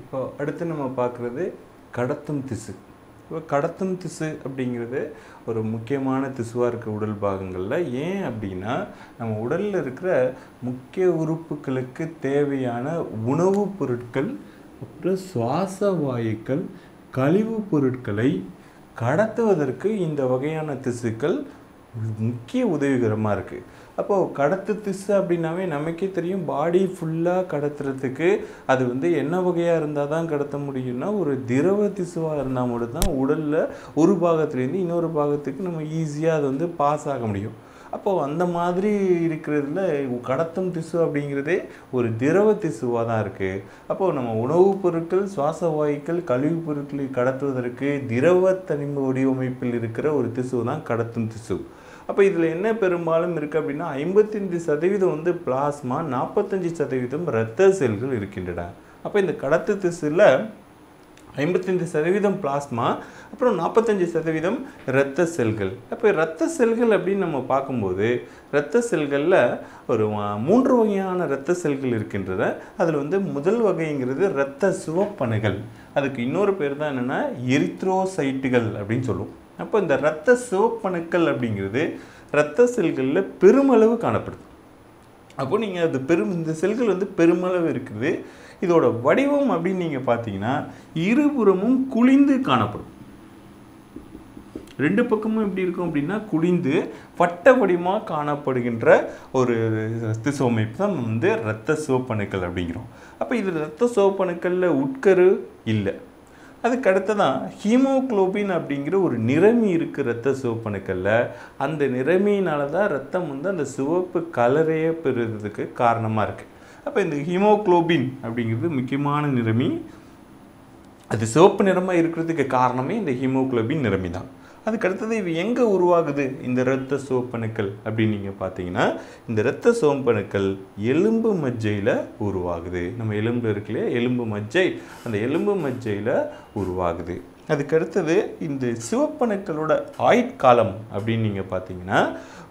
இப்போ அடுத்து நம்ம பார்க்குறது கடத்தும் திசு. இப்போ கடத்தும் திசு அப்படிங்கிறது ஒரு முக்கியமான திசுவாக இருக்க உடல் பாகங்களில். ஏன் அப்படின்னா நம்ம உடலில் இருக்கிற முக்கிய உறுப்புகளுக்கு தேவையான உணவுப் பொருட்கள் அப்புறம் சுவாச வாயுக்கள் கழிவுப் பொருட்களை கடத்துவதற்கு இந்த வகையான திசுக்கள் முக்கிய உதவிகரமாக இருக்குது அப்போது கடத்து திசு அப்படின்னாவே நமக்கே தெரியும் பாடி ஃபுல்லாக கடத்துறதுக்கு அது வந்து என்ன வகையாக இருந்தால் தான் கடத்த முடியும்னா ஒரு திரவ திசுவாக இருந்தால் மட்டும்தான் உடலில் ஒரு பாகத்துலேருந்து இன்னொரு பாகத்துக்கு நம்ம ஈஸியாக அது வந்து பாஸ் ஆக முடியும். அப்போது அந்த மாதிரி இருக்கிறதுல கடத்தும் திசு அப்படிங்கிறதே ஒரு திரவ திசுவாக தான் இருக்குது அப்போது நம்ம உணவுப் பொருட்கள் சுவாச வாயுக்கள் கழிவுப் பொருட்களை கடத்துவதற்கு திரவ தனிம வடிவமைப்பில் இருக்கிற ஒரு திசு தான் கடத்தும் திசு. அப்போ இதில் என்ன பெரும்பாலும் இருக்குது அப்படின்னா ஐம்பத்தஞ்சு சதவீதம் வந்து பிளாஸ்மா நாற்பத்தஞ்சு சதவீதம் இரத்த செல்கள் இருக்கின்றன. அப்போ இந்த கடத்து திசுல ஐம்பத்தஞ்சு சதவீதம் பிளாஸ்மா அப்புறம் நாற்பத்தஞ்சு சதவீதம் இரத்த செல்கள். அப்போ இரத்த செல்கள் அப்படின்னு நம்ம பார்க்கும்போது இரத்த செல்களில் ஒரு மூன்று வகையான இரத்த செல்கள் இருக்கின்றன. அதில் வந்து முதல் வகைங்கிறது இரத்த சிவப்பணுகள் அதுக்கு இன்னொரு பேர் தான் என்னென்னா எரித்ரோசைட்டுகள் அப்படின்னு சொல்லுவோம். அப்போ இந்த இரத்த சிவப்பணுக்கள் அப்படிங்கிறது இரத்த செல்களில் பெருமளவு காணப்படுது. அப்போ நீங்கள் அது பெரும் இந்த செல்கள் வந்து பெருமளவு இருக்குது. இதோட வடிவம் அப்படின்னு நீங்கள் பார்த்தீங்கன்னா இருபுறமும் குளிந்து காணப்படும். ரெண்டு பக்கமும் எப்படி இருக்கும் அப்படின்னா குளிந்து வட்ட வடிவமாக காணப்படுகின்ற ஒரு ரத்த அமைப்பு தான் வந்து இரத்த சிவப்பணுக்கள் அப்படிங்கிறோம். அப்போ இது இரத்த சிவப்பணுக்களில் உட்கரு இல்லை. அதுக்கு அடுத்ததான் ஹீமோகுளோபின் அப்படிங்கிற ஒரு நிறமி இருக்குது ரத்த சிவப்பணுக்களில். அந்த நிறமியினால தான் ரத்தம் வந்து அந்த சிவப்பு கலரையே பெறுறதுக்கு காரணமாக இருக்குது அப்போ இந்த ஹீமோகுளோபின் அப்படிங்கிறது முக்கியமான நிறமி. அது சிவப்பு நிறமாக இருக்கிறதுக்கு காரணமே இந்த ஹீமோக்ளோபின் நிறமி தான் அதுக்கு அடுத்தது இது எங்கே உருவாகுது? இந்த இரத்த சிவப்பணுக்கள் அப்படின்னு நீங்கள் பார்த்தீங்கன்னா இந்த இரத்த சோப்பணுக்கள் எலும்பு மஜ்ஜையில் உருவாகுது. நம்ம எலும்பு இருக்கு இல்லையா? எலும்பு மஜ்ஜை. அந்த எலும்பு மஜ்ஜையில் உருவாகுது. அதுக்கடுத்தது இந்த சிவப்பணுக்களோட ஆயுட்காலம் அப்படின்னு நீங்கள் பார்த்தீங்கன்னா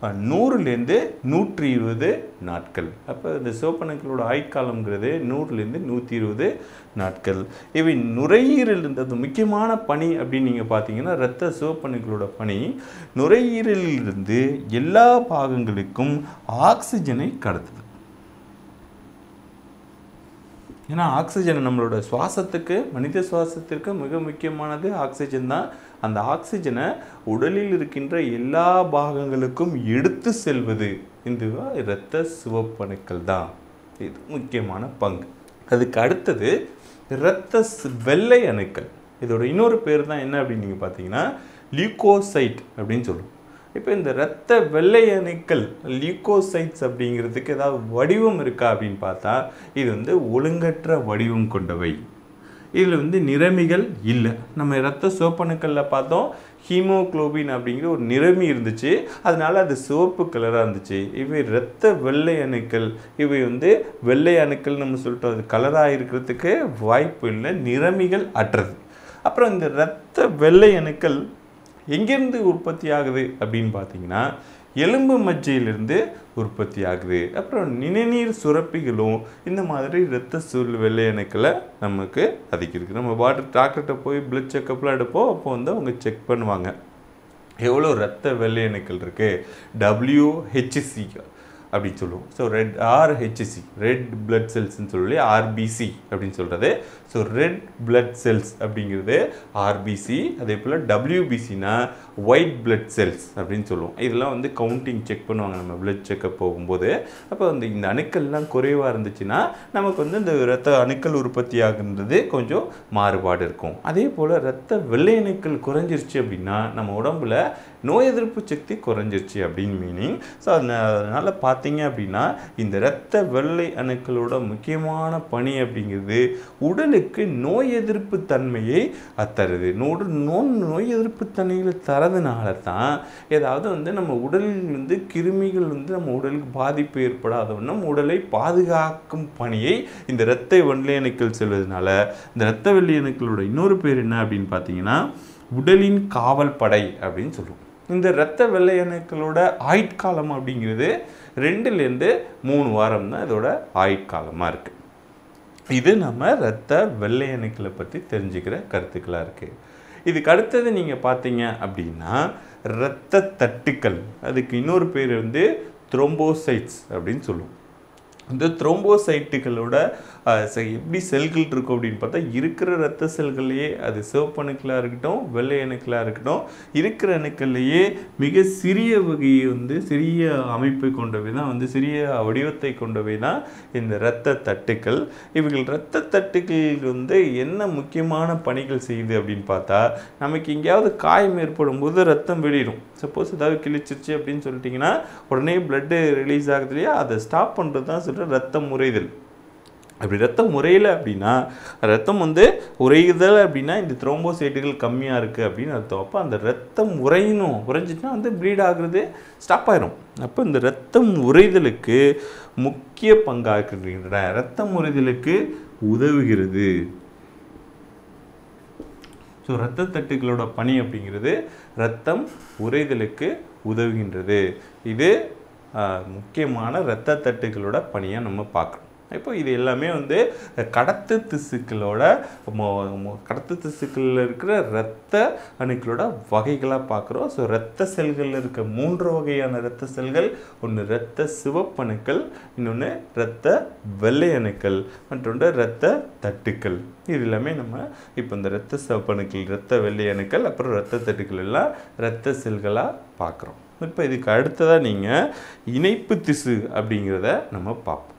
நூறுலேருந்து நூற்றி இருபது நாட்கள். அப்போ இந்த சிவப்பணுக்களோட ஆயுட்காலம்ங்கிறது நூறுலேருந்து நூற்றி இருபது நாட்கள். இவை நுரையீரல் இருந்தது முக்கியமான பணி அப்படின்னு நீங்கள் பார்த்தீங்கன்னா இரத்த சிவப்பணுக்களோட பணி. நுரையீரலிலிருந்து எல்லா பாகங்களுக்கும் ஆக்சிஜனை கடத்துது. ஏன்னா ஆக்சிஜன் நம்மளோட சுவாசத்துக்கு மனித சுவாசத்திற்கு மிக முக்கியமானது ஆக்சிஜன் தான். அந்த ஆக்சிஜனை உடலில் இருக்கின்ற எல்லா பாகங்களுக்கும் எடுத்து செல்வது இந்த இரத்த சிவப்பணுக்கள் தான். இது முக்கியமான பங்கு. அதுக்கு அடுத்தது இரத்த வெள்ளை அணுக்கள். இதோட இன்னொரு பேர் தான் என்ன அப்படின்னு நீங்கள் பார்த்தீங்கன்னா லியூகோசைட் அப்படின்னு சொல்லுவோம் இப்போ இந்த இரத்த வெள்ளை அணுக்கள் லியூகோசைட்ஸ் அப்படிங்கிறதுக்கு ஏதாவது வடிவம் இருக்கா அப்படின்னு பார்த்தா இது வந்து ஒழுங்கற்ற வடிவம் கொண்டவை. இதில் வந்து நிறமிகள் இல்லை. நம்ம இரத்த சிவப்பணுக்களில் பார்த்தோம் ஹீமோகுளோபின் அப்படிங்கிற ஒரு நிறமி இருந்துச்சு. அதனால அது சிவப்பு கலராக இருந்துச்சு. இவை இரத்த வெள்ளை அணுக்கள் இவை வந்து வெள்ளை அணுக்கள் நம்ம சொல்லிட்டோம். அது கலராக இருக்கிறதுக்கு வாய்ப்பு இல்லை நிறமிகள் அற்றது. அப்புறம் இந்த இரத்த வெள்ளை அணுக்கள் எங்கேருந்து உற்பத்தி ஆகுது அப்படின்னு பார்த்தீங்கன்னா எலும்பு மஜ்ஜையிலிருந்து உற்பத்தி ஆகுது அப்புறம் நிணநீர் சுரப்பிகளும் இந்த மாதிரி இரத்த சுல் வெள்ளை அணுக்களை நமக்கு அதிகரிக்கு நம்ம வாட்டர் டாக்டர்கிட்ட போய் பிளட் செக்கப்லாம் எடுப்போம். அப்போ வந்து அவங்க செக் பண்ணுவாங்க. எவ்வளோ ரத்த வெள்ளை அணுக்கள் இருக்குது டபிள்யூஹெச்சி அப்படின்னு சொல்லுவோம். So red RHC red blood செல்ஸ்ன்னு சொல்லி ஆர்பிசி அப்படின்னு சொல்கிறது ஸோ ரெட் பிளட் செல்ஸ் அப்படிங்கிறது ஆர்பிசி அதே போல் டபிள்யூபிசினா ஒயிட் பிளட் செல்ஸ் அப்படின்னு சொல்லுவோம். இதெல்லாம் வந்து கவுண்டிங் செக் பண்ணுவாங்க. நம்ம பிளட் செக்கப் போகும்போது. அப்போ வந்து இந்த அணுக்கள்லாம் குறைவாக இருந்துச்சுன்னா நமக்கு வந்து இந்த ரத்த அணுக்கள் உற்பத்தி ஆகுன்றது கொஞ்சம் மாறுபாடு இருக்கும். அதே போல் ரத்த வெள்ளை அணுக்கள் குறைஞ்சிருச்சு அப்படின்னா நம்ம உடம்புல நோய் எதிர்ப்பு சக்தி குறைஞ்சிருச்சு அப்படின்னு மீனிங் ஸோ அதனால் பார்த்தீங்க அப்படின்னா இந்த இரத்த வெள்ளை அணுக்களோட முக்கியமான பணி அப்படிங்கிறது உடலுக்கு நோய் எதிர்ப்பு தன்மையை தருது. நோடு நோ நோய் எதிர்ப்பு தன்மைகளை தரதுனால தான் ஏதாவது வந்து நம்ம உடலில் வந்து கிருமிகள் வந்து நம்ம உடலுக்கு பாதிப்பு ஏற்படாத வண்ணம் உடலை பாதுகாக்கும் பணியை இந்த இரத்த வெள்ளை அணுக்கள் செல்வதனால இந்த இரத்த வெள்ளை அணுக்களோட இன்னொரு பேர் என்ன அப்படின்னு பார்த்தீங்கன்னா உடலின் காவல் படை அப்படின்னு சொல்லுவோம். இந்த இரத்த வெள்ளையணுக்களோட ஆயுட்காலம் அப்படிங்கிறது ரெண்டுலேருந்து மூணு வாரம் தான் இதோட ஆயுட்காலமாக இருக்குது இது நம்ம இரத்த வெள்ளையணுக்களை பற்றி தெரிஞ்சுக்கிற கருத்துக்களாக இருக்குது இதுக்கு அடுத்தது நீங்கள் பார்த்தீங்க அப்படின்னா இரத்த தட்டுக்கள். அதுக்கு இன்னொரு பேர் வந்து த்ரோம்போசைட்ஸ் அப்படின்னு சொல்லுவோம். இந்த த்ரோம்போசைட்டுகளோட செ- எப்படி செல்கள் இருக்கும் அப்படின்னு பார்த்தா இருக்கிற ரத்த செல்கள்லேயே அது சிவப்பு அணுக்களாக இருக்கட்டும் வெள்ளை அணுக்களாக இருக்கட்டும் இருக்கிற அணுக்கள்லேயே மிக சிறிய வகையை வந்து சிறிய அமைப்பை கொண்டவை தான் வந்து சிறிய வடிவத்தை கொண்டவை தான் இந்த இரத்த தட்டுக்கள். இவைகள் இரத்த தட்டுக்கள் வந்து என்ன முக்கியமான பணிகள் செய்யுது அப்படின்னு பார்த்தா நமக்கு எங்கேயாவது காயம் ஏற்படும் போது ரத்தம் வெளியிடும். சப்போஸ் ஏதாவது கிழிச்சிருச்சு அப்படின்னு சொல்லிட்டிங்கன்னா உடனே பிளட்டு ரிலீஸ் ஆகுது இல்லையா? அதை ஸ்டாப் பண்ணுறது தான் சொல்கிற ரத்தம் முறைதல். அப்படி ரத்தம் உறையல அப்படின்னா ரத்தம் வந்து உறையுதல் அப்படின்னா இந்த த்ரோம்போசைட்டுகள் கம்மியாக இருக்குது அப்படின்னு அர்த்தம். அப்போ அந்த ரத்தம் உறையணும் உறைஞ்சிட்டுனா வந்து ப்ளீட் ஆகுறது ஸ்டாப் ஆயிரும். அப்போ இந்த ரத்தம் உறைதலுக்கு முக்கிய பங்காற்றுகின்றன ரத்தம் உறைதலுக்கு உதவுகிறது. ஸோ இரத்த தட்டுகளோட பணி அப்படிங்கிறது ரத்தம் உறைதலுக்கு உதவுகின்றது. இது முக்கியமான இரத்த தட்டுகளோட பணியாக நம்ம பார்க்குறோம் இப்போ இது எல்லாமே வந்து கடத்து திசுக்களோட கடத்து திசுக்களில் இருக்கிற இரத்த அணுக்களோட வகைகளாக பார்க்குறோம் ஸோ இரத்த செல்களில் இருக்க மூன்று வகையான இரத்த செல்கள் ஒன்று இரத்த சிவப்பணுக்கள் இன்னொன்று இரத்த வெள்ளை அணுக்கள் மற்றொன்று இரத்த தட்டுக்கள். இது எல்லாமே நம்ம இப்போ இந்த இரத்த சிவப்பணுக்கள் இரத்த வெள்ளை அணுக்கள் அப்புறம் இரத்த தட்டுக்கள் எல்லாம் இரத்த செல்களாக பார்க்குறோம் இப்போ இதுக்கு அடுத்ததாக நீங்கள் இணைப்பு திசு அப்படிங்கிறத நம்ம பார்ப்போம்.